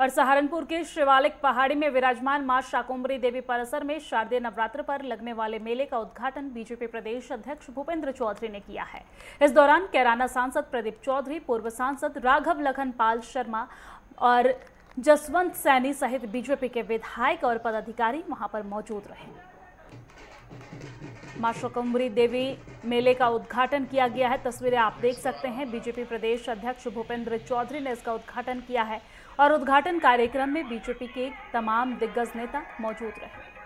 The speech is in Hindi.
और सहारनपुर के शिवालिक पहाड़ी में विराजमान माँ शाकुंभरी देवी परिसर में शारदीय नवरात्र पर लगने वाले मेले का उद्घाटन बीजेपी प्रदेश अध्यक्ष भूपेंद्र चौधरी ने किया है। इस दौरान कैराना सांसद प्रदीप चौधरी, पूर्व सांसद राघव लखन पाल शर्मा और जसवंत सैनी सहित बीजेपी के विधायक और पदाधिकारी वहाँ पर मौजूद रहे। माँ शकुंभरी देवी मेले का उद्घाटन किया गया है। तस्वीरें आप देख सकते हैं। बीजेपी प्रदेश अध्यक्ष भूपेंद्र चौधरी ने इसका उद्घाटन किया है और उद्घाटन कार्यक्रम में बीजेपी के तमाम दिग्गज नेता मौजूद रहे।